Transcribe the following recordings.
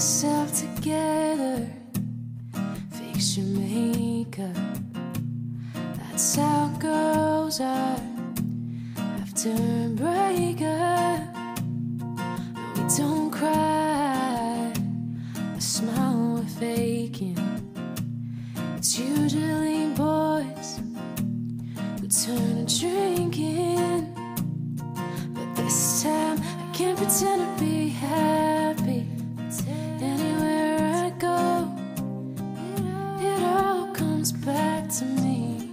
yourself together, fix your makeup. That's how girls are after a breakup. We don't cry, a smile we're faking. It's usually boys who turn to drinking. But this time I can't pretend to be happy. To me.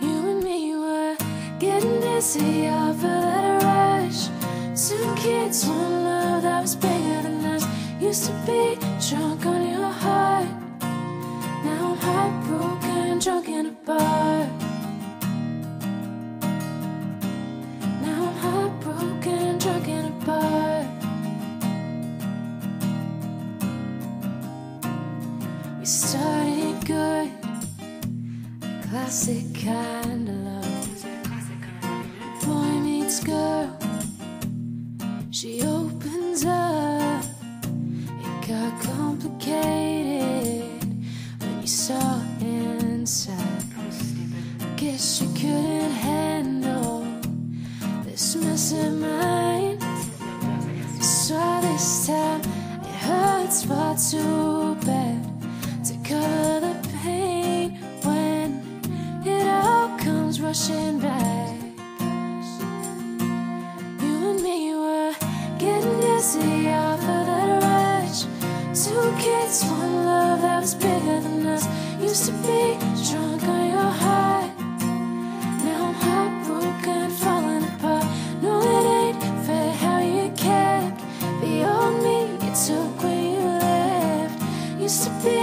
You and me were getting dizzy off of that rush. Two kids, one love that was bigger than us. Used to be drunk on your heart. Now I'm heartbroken, drunk in a bar. Now I'm heartbroken, drunk in a bar. We started good, classic kind of love. Boy meets girl, she opens up. It got complicated when you saw off of that rush. Two kids, one love that was bigger than us. Used to be drunk on your heart. Now I'm heartbroken, falling apart. No, it ain't fair how you kept the old me you took when you left. Used to be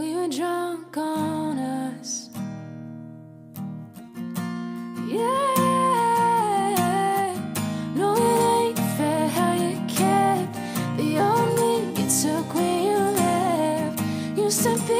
We were drunk on us. Yeah, no, it ain't fair how you kept the only you took when you left. Used to be.